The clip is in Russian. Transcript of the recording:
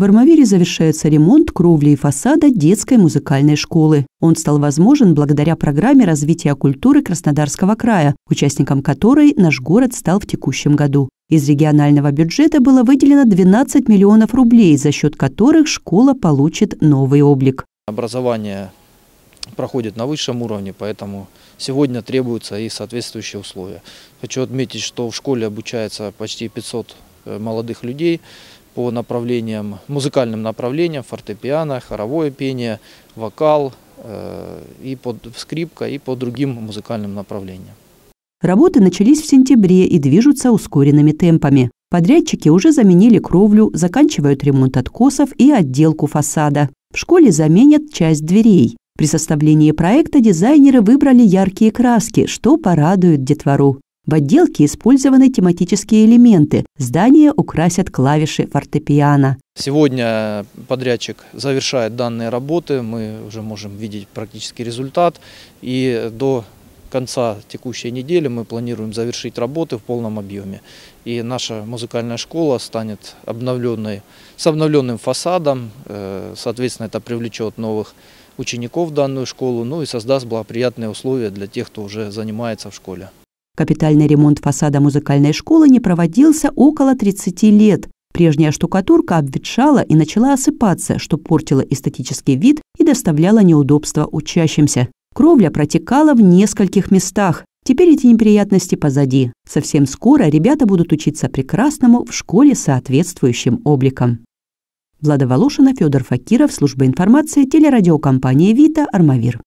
В Армавире завершается ремонт кровли и фасада детской музыкальной школы. Он стал возможен благодаря программе развития культуры Краснодарского края, участником которой наш город стал в текущем году. Из регионального бюджета было выделено 12 миллионов рублей, за счет которых школа получит новый облик. Образование проходит на высшем уровне, поэтому сегодня требуются и соответствующие условия. Хочу отметить, что в школе обучается почти 500 э, молодых людей по направлениям, музыкальным направлениям, фортепиано, хоровое пение, вокал, э, и под скрипка, и по другим музыкальным направлениям. Работы начались в сентябре и движутся ускоренными темпами. Подрядчики уже заменили кровлю, заканчивают ремонт откосов и отделку фасада. В школе заменят часть дверей. При составлении проекта дизайнеры выбрали яркие краски, что порадует детвору. В отделке использованы тематические элементы. Здание украсят клавиши фортепиано. Сегодня подрядчик завершает данные работы. Мы уже можем видеть практический результат. И до конца текущей недели мы планируем завершить работы в полном объеме. И наша музыкальная школа станет обновленной, с обновленным фасадом. Э, соответственно, это привлечет новых учеников в данную школу, ну и создаст благоприятные условия для тех, кто уже занимается в школе. Капитальный ремонт фасада музыкальной школы не проводился около 30 лет. Прежняя штукатурка обветшала и начала осыпаться, что портило эстетический вид и доставляло неудобства учащимся. Кровля протекала в нескольких местах. Теперь эти неприятности позади. Совсем скоро ребята будут учиться прекрасному в школе соответствующим обликом. Влада Волошина, Федор Факиров, служба информации, телерадиокомпания «Вита», Армавир.